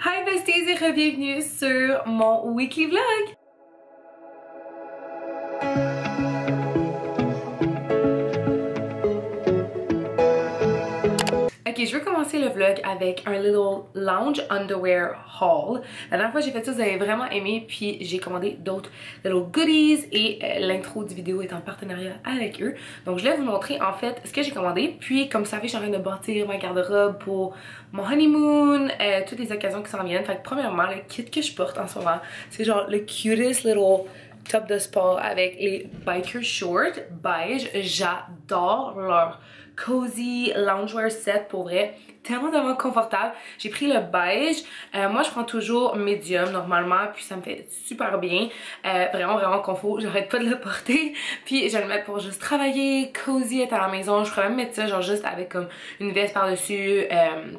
Hi besties et bienvenue sur mon weekly vlog! Je veux commencer le vlog avec un little lounge underwear haul. La dernière fois j'ai fait ça, vous avez vraiment aimé, puis j'ai commandé d'autres little goodies et euh, l'intro du vidéo est en partenariat avec eux. Donc je vais vous montrer en fait ce que j'ai commandé, puis comme ça fait, je suis en train de bâtir ma garde-robe pour mon honeymoon, euh, toutes les occasions qui s'en viennent. Fait que premièrement, le kit que je porte en ce moment, c'est genre le cutest little top de sport avec les biker shorts beige. J'adore leur cozy loungewear set pour vrai. Tellement tellement confortable. J'ai pris le beige. Euh, moi je prends toujours medium normalement puis ça me fait super bien. Euh, vraiment vraiment confort. J'arrête pas de le porter. Puis je vais le mettre pour juste travailler, cozy, être à la maison. Je pourrais même mettre ça genre juste avec comme une veste par dessus. Euh,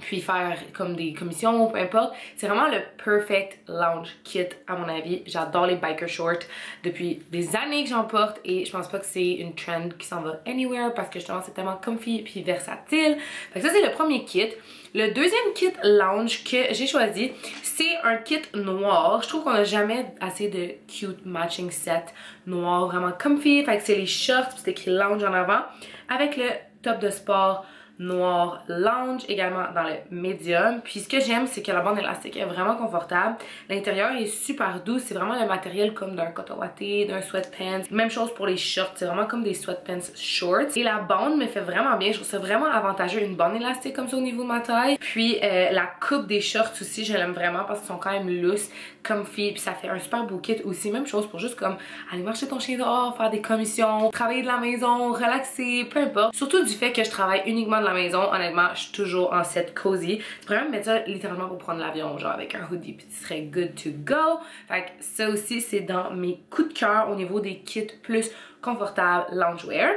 puis faire comme des commissions, peu importe. C'est vraiment le perfect lounge kit à mon avis. J'adore les biker shorts depuis des années que j'en porte et je pense pas que c'est une trend qui s'en va anywhere parce que justement c'est tellement comfy puis versatile. Fait que ça c'est le premier kit. Le deuxième kit lounge que j'ai choisi, c'est un kit noir. Je trouve qu'on a jamais assez de cute matching set noir vraiment comfy. Fait que c'est les shorts, c'est écrit lounge en avant avec le top de sport noir lounge, également dans le medium. Puis ce que j'aime, c'est que la bande élastique est vraiment confortable. L'intérieur est super doux, c'est vraiment le matériel comme d'un coton watté, d'un sweatpants. Même chose pour les shorts, c'est vraiment comme des sweatpants shorts. Et la bande me fait vraiment bien, je trouve ça vraiment avantageux, une bande élastique comme ça au niveau de ma taille. Puis euh, la coupe des shorts aussi, je l'aime vraiment parce qu'ils sont quand même loose, comfy, puis ça fait un super beau kit aussi. Même chose pour juste comme aller marcher ton chien dehors, faire des commissions, travailler de la maison, relaxer, peu importe. Surtout du fait que je travaille uniquement de la maison, honnêtement, je suis toujours en set cozy. Tu pourrais même mettre ça littéralement pour prendre l'avion, genre avec un hoodie, puis tu serais good to go. Fait que ça aussi, c'est dans mes coups de cœur au niveau des kits plus confortables loungewear.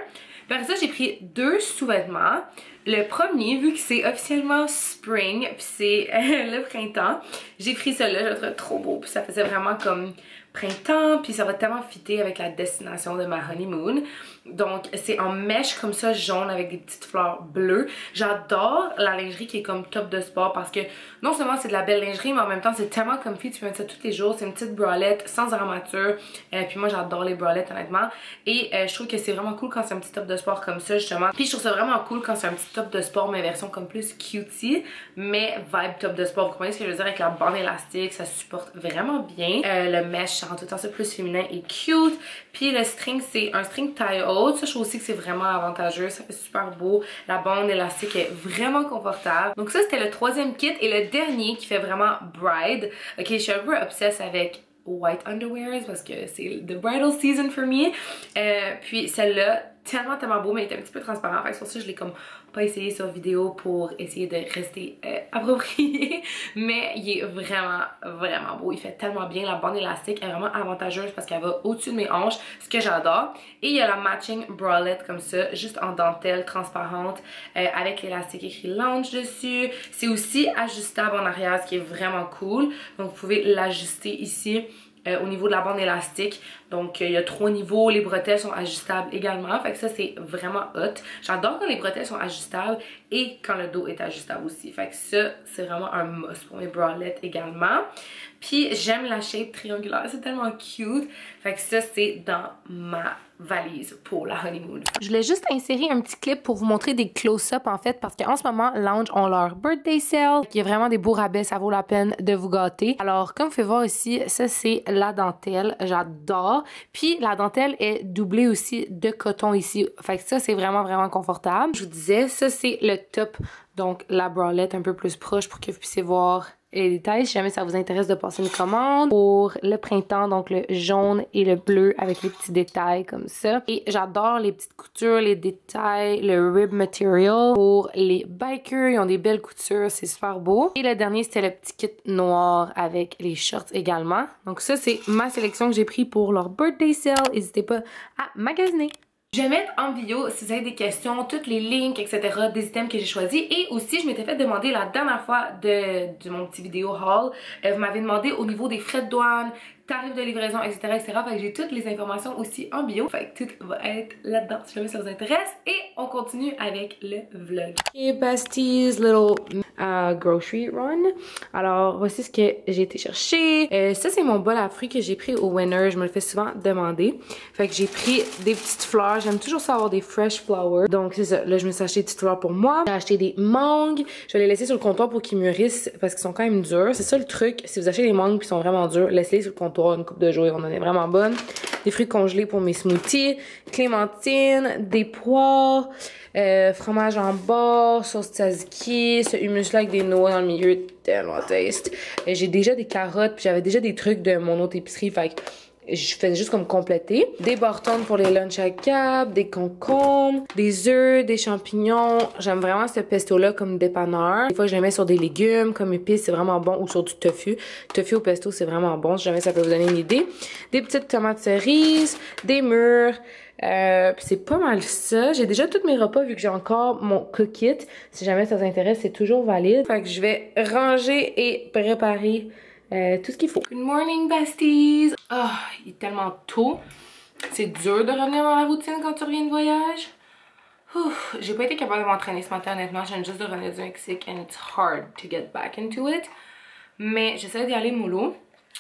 Après ça, j'ai pris deux sous-vêtements. Le premier, vu que c'est officiellement spring, puis c'est le printemps, j'ai pris celui-là, je le trouve trop beau, puis ça faisait vraiment comme printemps, puis ça va tellement fitter avec la destination de ma honeymoon. Donc c'est en mèche comme ça jaune avec des petites fleurs bleues. J'adore la lingerie qui est comme top de sport parce que non seulement c'est de la belle lingerie mais en même temps c'est tellement comfy, tu peux mettre ça tous les jours. C'est une petite bralette sans armature. Euh, puis moi j'adore les bralettes honnêtement. Et euh, je trouve que c'est vraiment cool quand c'est un petit top de sport comme ça justement. Puis je trouve ça vraiment cool quand c'est un petit top de sport mais version comme plus cutie mais vibe top de sport. Vous comprenez ce que je veux dire avec la bande élastique, ça supporte vraiment bien. Euh, le mesh le temps ça plus féminin et cute. Puis le string c'est un string tie ça, je trouve aussi que c'est vraiment avantageux. Ça fait super beau. La bande élastique est vraiment confortable. Donc ça, c'était le troisième kit. Et le dernier qui fait vraiment bride. Ok, je suis un peu obsesse avec white underwears parce que c'est the bridal season for me. Euh, puis celle-là, tellement tellement beau mais il est un petit peu transparent. Fait que sur ça, je l'ai comme pas essayé sur vidéo pour essayer de rester euh, approprié. Mais il est vraiment, vraiment beau. Il fait tellement bien. La bande élastique est vraiment avantageuse parce qu'elle va au-dessus de mes hanches, ce que j'adore. Et il y a la matching bralette comme ça, juste en dentelle transparente euh, avec l'élastique écrit lounge dessus. C'est aussi ajustable en arrière, ce qui est vraiment cool. Donc vous pouvez l'ajuster ici euh, au niveau de la bande élastique. Donc euh, il y a trois niveaux, les bretelles sont ajustables également. Fait que ça c'est vraiment hot. J'adore quand les bretelles sont ajustables et quand le dos est ajustable aussi. Fait que ça c'est vraiment un must pour mes bralettes également. Puis j'aime la shape triangulaire, c'est tellement cute. Fait que ça c'est dans ma valise pour la honeymoon. Je voulais juste insérer un petit clip pour vous montrer des close-up en fait parce qu'en ce moment, Lounge ont leur birthday sale. Il y a vraiment des beaux rabais, ça vaut la peine de vous gâter. Alors comme vous pouvez voir ici, ça c'est la dentelle, j'adore. Puis la dentelle est doublée aussi de coton ici. Fait que ça c'est vraiment vraiment confortable. Je vous disais, ça c'est le top, donc la bralette un peu plus proche pour que vous puissiez voir les détails si jamais ça vous intéresse de passer une commande pour le printemps donc le jaune et le bleu avec les petits détails comme ça. Et j'adore les petites coutures les détails le rib material pour les bikers. Ils ont des belles coutures c'est super beau. Et le dernier c'était le petit kit noir avec les shorts également. Donc ça c'est ma sélection que j'ai pris pour leur birthday sale. N'hésitez pas à magasiner je vais mettre en vidéo si vous avez des questions, toutes les links, etc. des items que j'ai choisis. Et aussi, je m'étais fait demander la dernière fois de, mon petit vidéo haul, euh, vous m'avez demandé au niveau des frais de douane, tarifs de livraison, etc. etc. Fait que j'ai toutes les informations aussi en bio. Fait que tout va être là-dedans si jamais ça vous intéresse. Et on continue avec le vlog. Et besties, little uh, grocery run. Alors, voici ce que j'ai été chercher. Euh, ça, c'est mon bol à fruits que j'ai pris au Winner. Je me le fais souvent demander. Fait que j'ai pris des petites fleurs. J'aime toujours ça avoir des fresh flowers. Donc, c'est ça. Là, je me suis acheté des petites fleurs pour moi. J'ai acheté des mangues. Je vais les laisser sur le comptoir pour qu'ils mûrissent parce qu'ils sont quand même durs. C'est ça le truc. Si vous achetez des mangues qui sont vraiment durs, laissez-les sur le comptoir une coupe de jours. On en est vraiment bonne. Des fruits congelés pour mes smoothies. Clémentine. Des poires. Euh, fromage en bas, sauce tzatziki, ce hummus-là avec des noix dans le milieu, tellement taste. J'ai déjà des carottes, puis j'avais déjà des trucs de mon autre épicerie, fait je faisais juste comme compléter. Des bartons pour les lunch à cap, des concombres, des œufs, des champignons. J'aime vraiment ce pesto-là comme dépanneur. Des fois, je le mets sur des légumes comme épices, c'est vraiment bon. Ou sur du tofu. Tofu au pesto, c'est vraiment bon. Si jamais ça peut vous donner une idée. Des petites tomates cerises, des mûres, euh, c'est pas mal ça. J'ai déjà tous mes repas vu que j'ai encore mon cookit. Si jamais ça vous intéresse, c'est toujours valide. Fait que je vais ranger et préparer euh, tout ce qu'il faut. Good morning, besties! Oh, il est tellement tôt. C'est dur de revenir dans la routine quand tu reviens de voyage. J'ai pas été capable de m'entraîner ce matin, honnêtement. Je viens juste de revenir du Mexique and it's hard to get back into it. Mais j'essaie d'y aller mollo.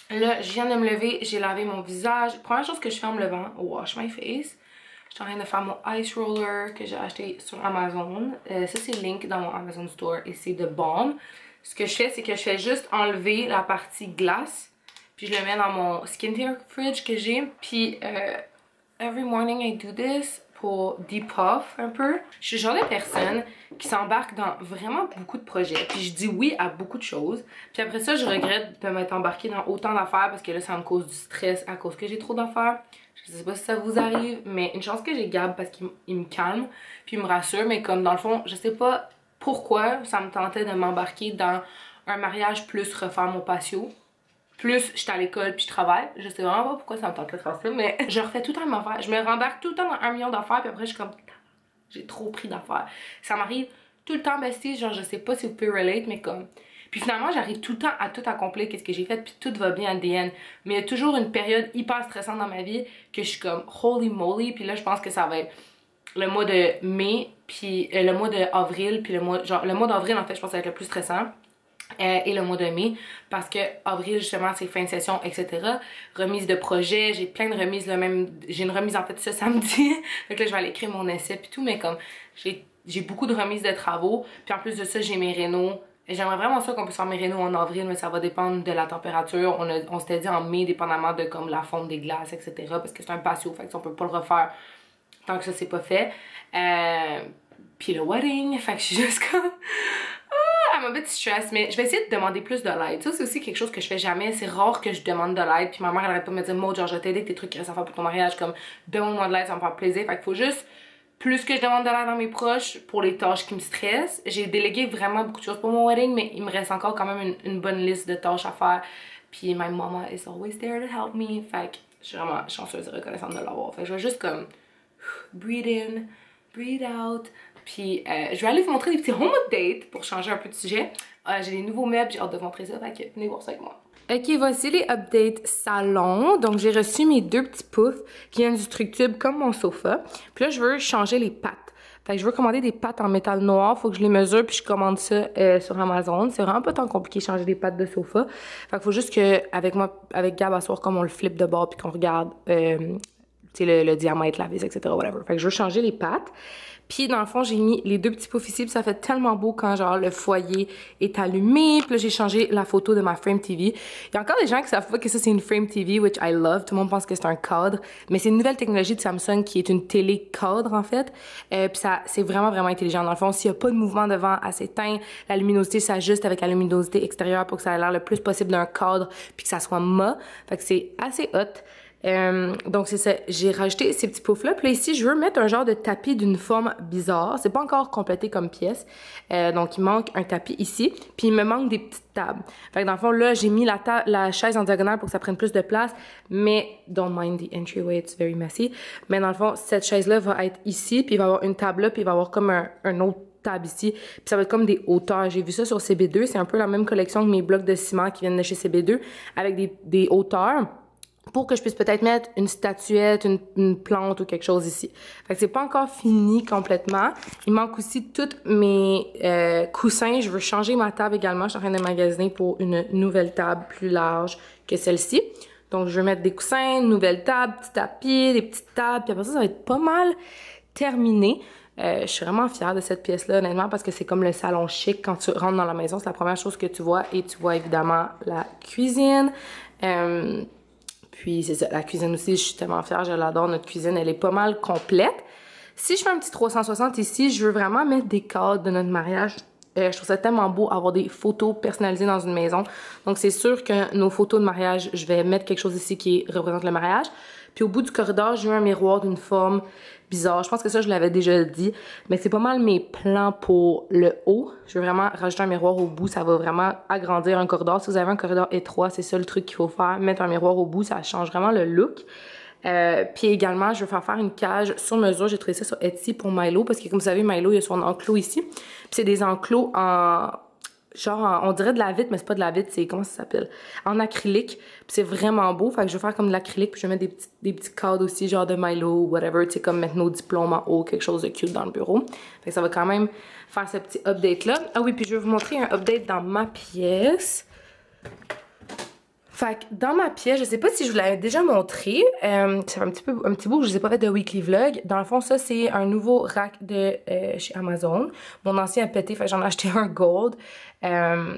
Là, je viens de me lever, j'ai lavé mon visage. Première chose que je fais en me levant, wash my face. Je suis en train de faire mon Ice Roller que j'ai acheté sur Amazon. Euh, ça, c'est link dans mon Amazon Store et c'est de bombe. Ce que je fais, c'est que je fais juste enlever la partie glace. Puis je le mets dans mon skincare fridge que j'ai. Puis, euh, every morning I do this pour depuff un peu. Je suis le genre de personne qui s'embarque dans vraiment beaucoup de projets. Puis je dis oui à beaucoup de choses. Puis après ça, je regrette de m'être embarquée dans autant d'affaires parce que là, ça me cause du stress à cause que j'ai trop d'affaires. Je sais pas si ça vous arrive, mais une chance que j'ai Gab parce qu'il me calme, puis il me rassure, mais comme dans le fond, je sais pas pourquoi ça me tentait de m'embarquer dans un mariage plus refaire mon patio. Plus j'étais à l'école puis je travaille. Je sais vraiment pas pourquoi ça me tentait de faire ça, mais je refais tout le temps mes affaires. Je me rembarque tout le temps dans un million d'affaires, puis après je suis comme j'ai trop pris d'affaires. Ça m'arrive tout le temps, bestie, genre je sais pas si vous pouvez relate, mais comme puis finalement, j'arrive tout le temps à tout accomplir, qu'est-ce que j'ai fait, puis tout va bien à DN. Mais il y a toujours une période hyper stressante dans ma vie que je suis comme holy moly, puis là, je pense que ça va être le mois de mai, puis euh, le mois d'avril, puis le mois, genre, le mois d'avril, en fait, je pense que ça va être le plus stressant. Euh, et le mois de mai parce que avril justement c'est fin de session etc remise de projet j'ai plein de remises là même j'ai une remise en fait ce samedi donc là je vais aller écrire mon essai puis tout mais comme j'ai beaucoup de remises de travaux puis en plus de ça j'ai mes rénaux J'aimerais vraiment ça qu'on puisse faire mes rénaux en avril, mais ça va dépendre de la température. On, on s'était dit en mai, dépendamment de comme la fonte des glaces, etc. Parce que c'est un patio, fait que on peut pas le refaire tant que ça c'est pas fait. Euh, puis le wedding, fait que je suis juste comme... Ah, I'm a bit stress, mais je vais essayer de demander plus de l'aide. Ça, c'est aussi quelque chose que je fais jamais. C'est rare que je demande de l'aide. Puis ma mère, elle arrête pas de me dire, Maud, genre, je vais t'aider tes trucs qui restent à faire pour ton mariage. Comme, demande-moi de l'aide, ça me fait plaisir. Fait qu'il faut juste plus que je demande de l'aide dans mes proches pour les tâches qui me stressent. J'ai délégué vraiment beaucoup de choses pour mon wedding, mais il me reste encore quand même une, bonne liste de tâches à faire. Puis my mama is always there to help me. Fait que je suis vraiment chanceuse et reconnaissante de l'avoir. Fait que je vais juste comme breathe in, breathe out. Puis euh, je vais aller vous montrer des petits home updates pour changer un peu de sujet. Euh, j'ai des nouveaux meubles, j'ai hâte de vous montrer ça. Fait que venez voir ça avec moi. Ok, voici les updates salon. Donc, j'ai reçu mes deux petits poufs qui viennent du Structube comme mon sofa. Puis là, je veux changer les pattes. Fait que je veux commander des pattes en métal noir. Faut que je les mesure puis je commande ça euh, sur Amazon. C'est vraiment pas tant compliqué de changer des pattes de sofa. Fait qu'il faut juste que avec moi, avec Gab à soir, comme on le flippe de bord puis qu'on regarde le, le diamètre, la vis, etc. Whatever. Fait que je veux changer les pattes. Puis dans le fond, j'ai mis les deux petits poufs ici, puis ça fait tellement beau quand genre le foyer est allumé. Puis là, j'ai changé la photo de ma frame TV. Il y a encore des gens qui savent pas que ça c'est une frame TV, which I love. Tout le monde pense que c'est un cadre, mais c'est une nouvelle technologie de Samsung qui est une télé cadre en fait. Euh, puis ça, c'est vraiment vraiment intelligent. Dans le fond, s'il y a pas de mouvement devant, à s'éteint. La luminosité s'ajuste avec la luminosité extérieure pour que ça ait l'air le plus possible d'un cadre, puis que ça soit mat. Fait que c'est assez hot. Euh, donc c'est ça, j'ai rajouté ces petits poufs-là. Puis là, ici, je veux mettre un genre de tapis d'une forme bizarre. C'est pas encore complété comme pièce. Euh, donc il manque un tapis ici. Puis il me manque des petites tables. Fait que dans le fond, là, j'ai mis la, la chaise en diagonale pour que ça prenne plus de place. Mais don't mind the entryway, it's very messy. Mais dans le fond, cette chaise-là va être ici. Puis il va y avoir une table là. Puis il va y avoir comme un, un autre table ici. Puis ça va être comme des hauteurs. J'ai vu ça sur CB2. C'est un peu la même collection que mes blocs de ciment qui viennent de chez CB2 avec des, des hauteurs. Pour que je puisse peut-être mettre une statuette, une, plante ou quelque chose ici. Fait que c'est pas encore fini complètement. Il manque aussi tous mes euh, coussins. Je veux changer ma table également. Je suis en train de magasiner pour une nouvelle table plus large que celle-ci. Donc, je vais mettre des coussins, une nouvelle table, petit tapis, des petites tables. Puis après ça, ça va être pas mal terminé. Euh, je suis vraiment fière de cette pièce-là, honnêtement, parce que c'est comme le salon chic. Quand tu rentres dans la maison, c'est la première chose que tu vois. Et tu vois évidemment la cuisine. Euh, puis c'est ça, la cuisine aussi, je suis tellement fière, je l'adore. Notre cuisine, elle est pas mal complète. Si je fais un petit 360 ici, je veux vraiment mettre des cadres de notre mariage. Euh, je trouve ça tellement beau avoir des photos personnalisées dans une maison. Donc c'est sûr que nos photos de mariage, je vais mettre quelque chose ici qui représente le mariage. Puis au bout du corridor, j'ai eu un miroir d'une forme bizarre. Je pense que ça, je l'avais déjà dit. Mais c'est pas mal mes plans pour le haut. Je veux vraiment rajouter un miroir au bout. Ça va vraiment agrandir un corridor. Si vous avez un corridor étroit, c'est ça le truc qu'il faut faire. Mettre un miroir au bout, ça change vraiment le look. Euh, puis également, je vais faire faire une cage sur mesure. J'ai trouvé ça sur Etsy pour Milo parce que comme vous savez, Milo, il a son enclos ici. Puis c'est des enclos en genre on dirait de la vitre mais c'est pas de la vitre c'est comment ça s'appelle? En acrylique c'est vraiment beau. Fait que je vais faire comme de l'acrylique puis je vais mettre des petits des petits cadres aussi genre de Milo ou whatever tu sais comme mettre nos diplômes en haut quelque chose de cute dans le bureau. Fait que ça va quand même faire ce petit update là ah oui puis je vais vous montrer un update dans ma pièce fait que dans ma pièce, je sais pas si je vous l'avais déjà montré, euh, ça fait un petit peu un petit bout que je vous ai pas fait de weekly vlog. Dans le fond, ça c'est un nouveau rack de euh, chez Amazon. Mon ancien a pété, j'en ai acheté un gold. Euh,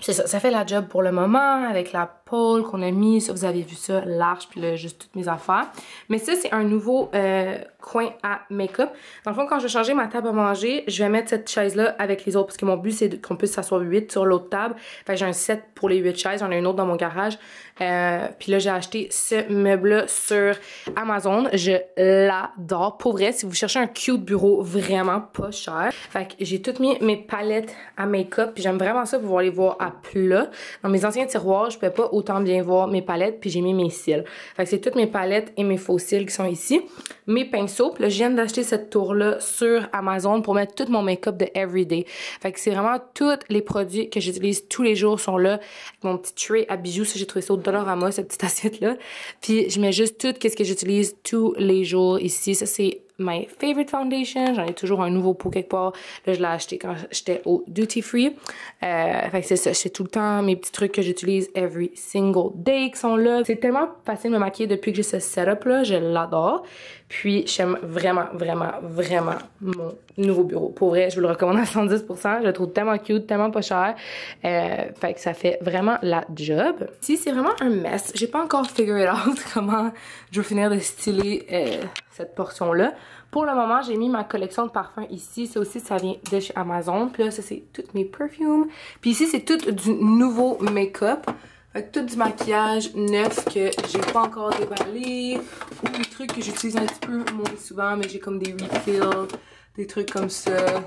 c'est ça, ça fait la job pour le moment avec la qu'on a mis, ça vous avez vu ça, l'arche puis là, juste toutes mes affaires. Mais ça c'est un nouveau euh, coin à make-up. Dans le fond quand je vais changer ma table à manger, je vais mettre cette chaise là avec les autres parce que mon but c'est qu'on puisse s'asseoir 8 sur l'autre table. Fait j'ai un set pour les 8 chaises, j'en ai une autre dans mon garage. Euh, puis là j'ai acheté ce meuble là sur Amazon, je l'adore. Pour vrai, si vous cherchez un cute bureau vraiment pas cher. Fait que j'ai toutes mis mes palettes à make-up puis j'aime vraiment ça pouvoir les voir à plat. Dans mes anciens tiroirs, je peux pas autant bien voir mes palettes, puis j'ai mis mes cils. Fait c'est toutes mes palettes et mes faux cils qui sont ici. Mes pinceaux, là, je viens d'acheter cette tour-là sur Amazon pour mettre tout mon make-up de everyday. Fait c'est vraiment tous les produits que j'utilise tous les jours sont là. mon petit tray à bijoux, ça j'ai trouvé ça au Dollarama, cette petite assiette-là. Puis je mets juste tout ce que j'utilise tous les jours ici. Ça c'est my favorite foundation. J'en ai toujours un nouveau pot quelque part. Là, je l'ai acheté quand j'étais au duty free. Euh, fait que c'est ça. C'est tout le temps mes petits trucs que j'utilise every single day qui sont là. C'est tellement facile de me maquiller depuis que j'ai ce setup là. Je l'adore. Puis j'aime vraiment, vraiment, vraiment mon nouveau bureau. Pour vrai, je vous le recommande à 110%. Je le trouve tellement cute, tellement pas cher. Euh, fait que ça fait vraiment la job. Si c'est vraiment un mess, j'ai pas encore figure out comment je vais finir de styler euh, cette portion-là. Pour le moment, j'ai mis ma collection de parfums ici. Ça aussi, ça vient de chez Amazon. Puis là, ça, c'est toutes mes perfumes. Puis ici, c'est tout du nouveau make-up. Que tout du maquillage neuf que j'ai pas encore déballé. Ou des trucs que j'utilise un petit peu moins souvent, mais j'ai comme des refills, des trucs comme ça,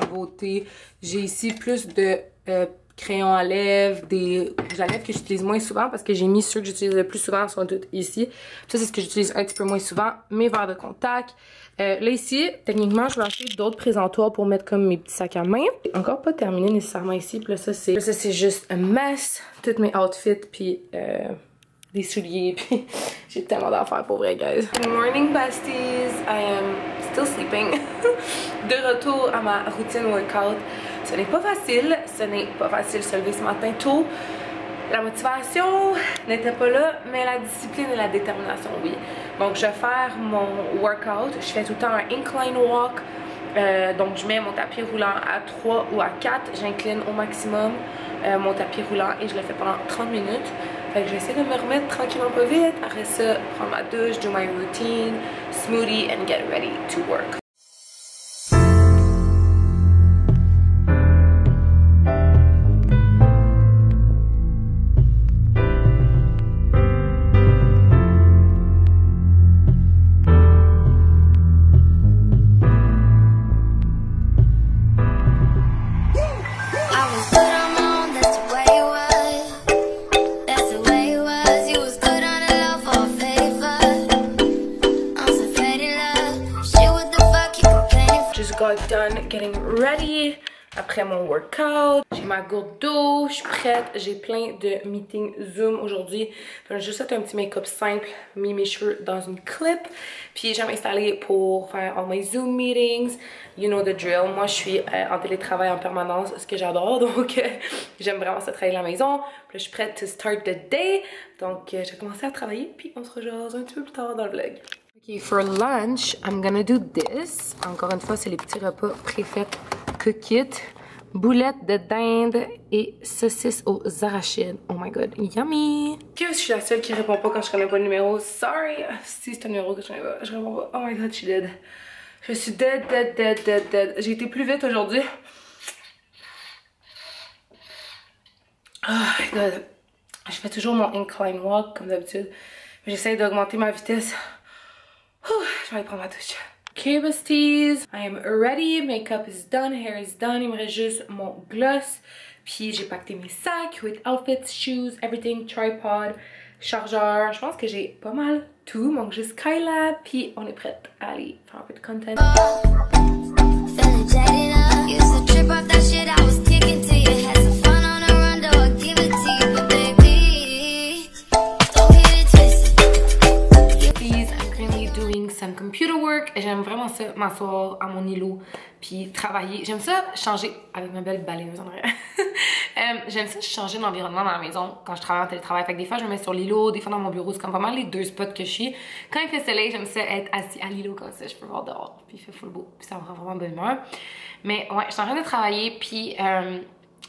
nouveautés. J'ai ici plus de euh, crayons à lèvres, des rouges à lèvres que j'utilise moins souvent parce que j'ai mis ceux que j'utilise le plus souvent sont tous ici. Ça, c'est ce que j'utilise un petit peu moins souvent. Mes verres de contact. Euh, là, ici, techniquement, je vais acheter d'autres présentoirs pour mettre comme mes petits sacs à main. Encore pas terminé nécessairement ici. Puis là, ça, c'est ça c'est juste un mess. Toutes mes outfits, puis euh, des souliers, puis j'ai tellement d'affaires pour vrai, guys. Good morning, besties. I am still sleeping. de retour à ma routine workout. Ce n'est pas facile, ce n'est pas facile se lever ce matin tôt. La motivation n'était pas là, mais la discipline et la détermination, oui. Donc, je vais faire mon workout. Je fais tout le temps un incline walk. Euh, donc, je mets mon tapis roulant à 3 ou à 4. J'incline au maximum euh, mon tapis roulant et je le fais pendant 30 minutes. Fait que j'essaie de me remettre tranquillement pas vite. Après ça, prendre ma douche, do my routine, smoothie and get ready to work. Euh, done getting ready. Après mon workout, j'ai ma gourde d'eau, je suis prête. J'ai plein de meetings Zoom aujourd'hui. Je vais juste un petit make-up simple, mis mes cheveux dans une clip. Puis je vais m'installer pour faire all mes Zoom meetings. You know the drill. Moi, je suis euh, en télétravail en permanence, ce que j'adore. Donc, j'aime vraiment ça travailler à la maison. Puis je suis prête to start the day. Donc, euh, j'ai commencé à travailler. Puis on se rejoint un petit peu plus tard dans le vlog. Ok, for lunch, I'm gonna do this. Encore une fois, c'est les petits repas préfaits cook it boulettes de dinde et saucisses aux arachides. Oh my god, yummy! Que je suis la seule qui répond pas quand je connais pas le numéro. Sorry! Si c'est un numéro que je connais pas, je réponds pas. Oh my god, je suis dead. Je suis dead, dead, dead, dead, dead. J'ai été plus vite aujourd'hui. Oh my god. Je fais toujours mon incline walk comme d'habitude. J'essaie d'augmenter ma vitesse. Je vais aller prendre ma douche. Besties, I am ready. Makeup is done, hair is done. Il me reste juste mon gloss. Puis j'ai pacté mes sacs with outfits, shoes, everything, tripod, chargeur. Je pense que j'ai pas mal tout. Manque juste Kyla. Puis on est prête à aller faire un peu de content. M'asseoir à mon îlot, puis travailler. J'aime ça changer avec ma belle balayeuse en arrière. euh, J'aime ça changer d'environnement dans la maison quand je travaille en télétravail. Fait que des fois, je me mets sur l'îlot, des fois dans mon bureau. C'est comme vraiment les deux spots que je suis. Quand il fait soleil, j'aime ça être assis à l'îlot comme ça. Je peux voir dehors, puis il fait full beau. Puis ça me rend vraiment bonne humeur. Mais ouais, je suis en train de travailler, puis... Euh,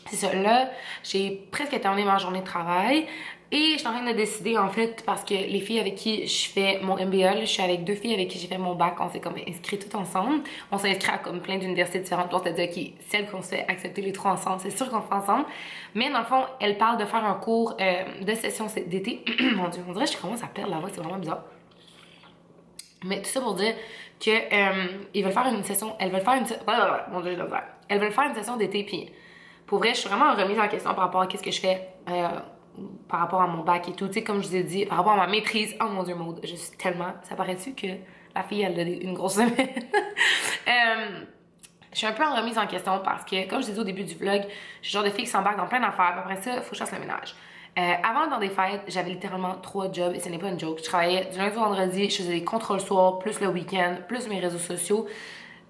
c'est ça, là, j'ai presque terminé ma journée de travail. Et je suis en train de décider en fait parce que les filles avec qui je fais mon MBA, je suis avec deux filles avec qui j'ai fait mon bac, on s'est comme inscrits toutes ensemble. On s'est inscrit à comme plein d'universités différentes. On s'est dit ok, celle qu'on se fait accepter les trois ensemble, c'est sûr qu'on fait ensemble. Mais dans le fond, elle parle de faire un cours euh, de session d'été. mon dieu, on dirait que je commence à perdre la voix, c'est vraiment bizarre. Mais tout ça pour dire que euh, ils veulent faire une session, elles veulent faire une mon dieu, elles veulent faire une session d'été puis pour vrai, je suis vraiment remise en question par rapport à qu'est-ce que je fais. Euh, par rapport à mon bac et tout. Tu sais, comme je vous ai dit, par rapport à ma maîtrise. Oh mon dieu, Maud, je suis tellement. Ça paraît-tu que la fille, elle a une grosse semaine? euh, je suis un peu en remise en question parce que, comme je disais au début du vlog, je suis le genre de fille qui s'embarque dans plein d'affaires. Après ça, il faut que je fasse le ménage. Euh, avant, dans des fêtes, j'avais littéralement trois jobs et ce n'est pas une joke. Je travaillais du lundi au vendredi, je faisais des contrôles soir, plus le week-end, plus mes réseaux sociaux.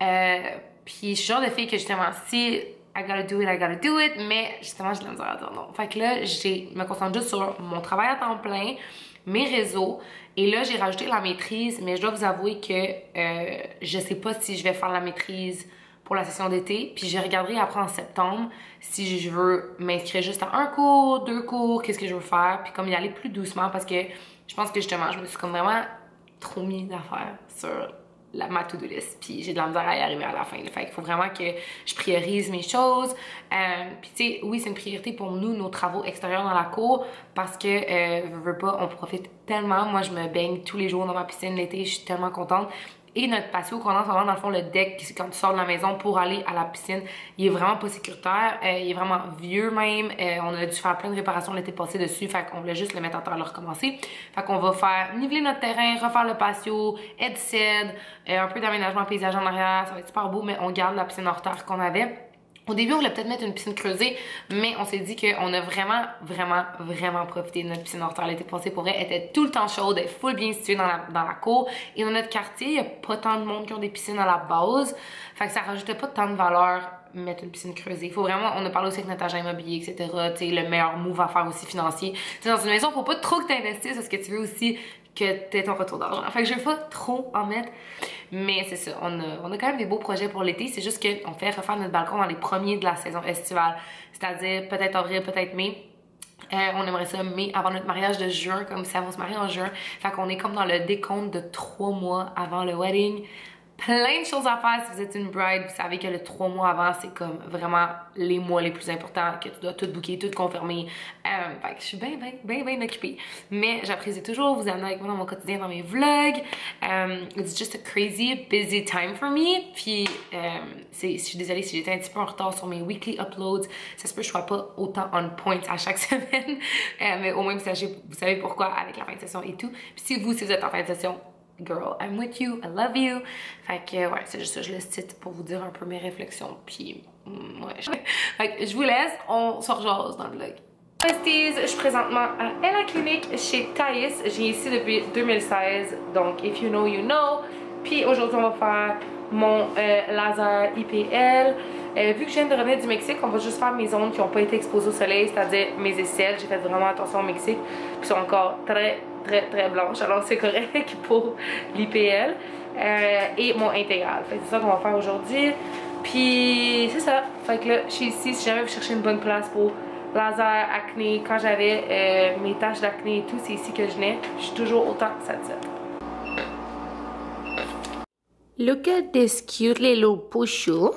Euh, puis je suis genre de fille que justement, si I gotta do it, I gotta do it, mais justement, j'ai de la misère à dire non. Fait que là, je me concentre juste sur mon travail à temps plein, mes réseaux, et là, j'ai rajouté la maîtrise, mais je dois vous avouer que euh, je sais pas si je vais faire la maîtrise pour la session d'été, puis je regarderai après en septembre si je veux m'inscrire juste à un cours, deux cours, qu'est-ce que je veux faire, puis comme y aller plus doucement parce que je pense que justement, je me suis comme vraiment trop mis d'affaires sur la, ma. Puis j'ai de la misère à y arriver à la fin. Fait qu'il faut vraiment que je priorise mes choses. Euh, puis tu sais, oui, c'est une priorité pour nous, nos travaux extérieurs dans la cour, parce que, euh, veux pas, on profite tellement. Moi, je me baigne tous les jours dans ma piscine l'été, je suis tellement contente. Et notre patio qu'on a en ce moment, dans le fond, le deck, quand tu sors de la maison pour aller à la piscine, il est vraiment pas sécuritaire. Euh, il est vraiment vieux même. Euh, on a dû faire plein de réparations l'été passé dessus. Fait qu'on voulait juste le mettre en terre, le recommencer. Fait qu'on va faire niveler notre terrain, refaire le patio, headset, euh, un peu d'aménagement paysage en arrière. Ça va être super beau, mais on garde la piscine hors terre qu'on avait. Au début, on voulait peut-être mettre une piscine creusée, mais on s'est dit qu'on a vraiment, vraiment, vraiment profité de notre piscine hors terre l'été passé. Pour elle, était tout le temps chaude, elle est full bien située dans la, dans la cour. Et dans notre quartier, il n'y a pas tant de monde qui ont des piscines à la base. Fait que ça rajoutait pas tant de valeur mettre une piscine creusée. Il faut vraiment, on a parlé aussi avec notre agent immobilier, etc. Tu le meilleur move à faire aussi financier. sais, dans une maison, faut pas trop que tu investisses parce que tu veux aussi que tu aies ton retour d'argent. Fait que je vais pas trop en mettre. Mais c'est ça, on a, a quand même des beaux projets pour l'été. C'est juste qu'on fait refaire notre balcon dans les premiers de la saison estivale. C'est-à-dire peut-être avril, peut-être mai. Euh, on aimerait ça mai avant notre mariage de juin, comme ça, on se marie en juin. Fait qu'on est comme dans le décompte de trois mois avant le wedding plein de choses à faire si vous êtes une bride. Vous savez que le trois mois avant, c'est comme vraiment les mois les plus importants, que tu dois tout booker, tout confirmer. Euh, je suis bien, bien, bien, bien occupée. Mais j'apprécie toujours vous amener avec moi dans mon quotidien, dans mes vlogs. Um, it's just a crazy, busy time for me. Puis, euh, je suis désolée si j'étais un petit peu en retard sur mes weekly uploads. Ça se peut que je sois pas autant on point à chaque semaine. Euh, mais au moins, vous savez, vous savez pourquoi avec la fin de session et tout. Puis si vous, si vous êtes en fin de session, girl, I'm with you, I love you. Fait que, ouais, c'est juste ça, je le cite pour vous dire un peu mes réflexions. Puis, ouais. je vous laisse, on se rejase dans le vlog. Besties, je suis présentement à la clinique chez Thaïs. J'ai ici depuis 2016, donc if you know, you know. Puis aujourd'hui, on va faire mon euh, laser IPL. Euh, vu que je viens de revenir du Mexique, on va juste faire mes zones qui n'ont pas été exposées au soleil, c'est-à-dire mes aisselles. J'ai fait vraiment attention au Mexique, qui sont encore très, très, très blanches. Alors c'est correct pour l'IPL. Euh, et mon intégral. c'est ça qu'on va faire aujourd'hui. Puis c'est ça. Fait que là, je suis ici. Si jamais vous cherchez une bonne place pour laser, acné, quand j'avais mes taches d'acné et tout, c'est ici que je venais. Je suis toujours autant satisfaite. Look at this cute little pushu.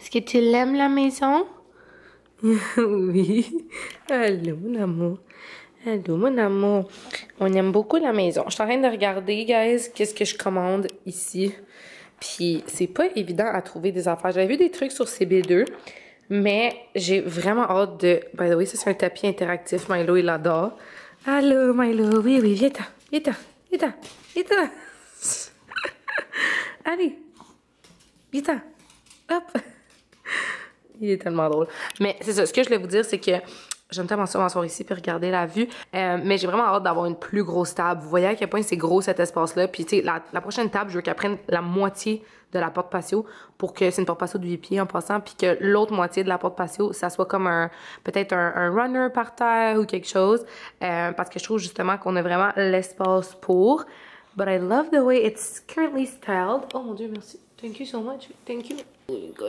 Est-ce que tu l'aimes la maison? oui. Allô, mon amour. Allô, mon amour. On aime beaucoup la maison. Je suis en train de regarder, guys, qu'est-ce que je commande ici. Puis, c'est pas évident à trouver des affaires. J'avais vu des trucs sur CB2, mais j'ai vraiment hâte de... By the way, ça, c'est un tapis interactif. Milo, il adore. Allô, Milo? Oui, oui, viens-t'en. Viens-t'en. Viens-t'en. Viens-t'en. Allez, vite Hop. Il est tellement drôle. Mais c'est ça, ce que je voulais vous dire, c'est que j'aime tellement ça m'asseoir ici puis regarder la vue. Euh, mais j'ai vraiment hâte d'avoir une plus grosse table. Vous voyez à quel point c'est gros cet espace-là. Puis tu sais, la, prochaine table, je veux qu'elle prenne la moitié de la porte patio pour que c'est une porte patio de 8 pieds en passant puis que l'autre moitié de la porte patio ça soit comme un peut-être un, runner par terre ou quelque chose euh, parce que je trouve justement qu'on a vraiment l'espace pour But I love the way it's currently styled. Oh mon dieu, merci. Thank you so much. Thank you.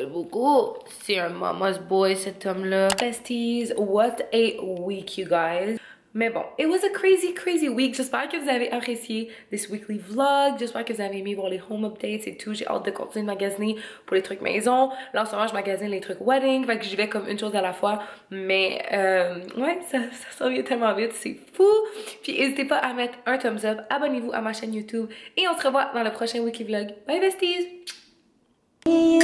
Beaucoup. C'est un mama's boy, cet homme-là. Besties, what a week, you guys. Mais bon, it was a crazy, crazy week. J'espère que vous avez apprécié this weekly vlog. J'espère que vous avez aimé voir les home updates et tout. J'ai hâte de continuer de magasiner pour les trucs maison. Là, en ce moment, je magasine les trucs wedding. Fait que j'y vais comme une chose à la fois. Mais, euh, ouais, ça, ça s'en vient tellement vite. C'est fou. Puis, n'hésitez pas à mettre un thumbs up. Abonnez-vous à ma chaîne YouTube. Et on se revoit dans le prochain weekly vlog. Bye, besties! you.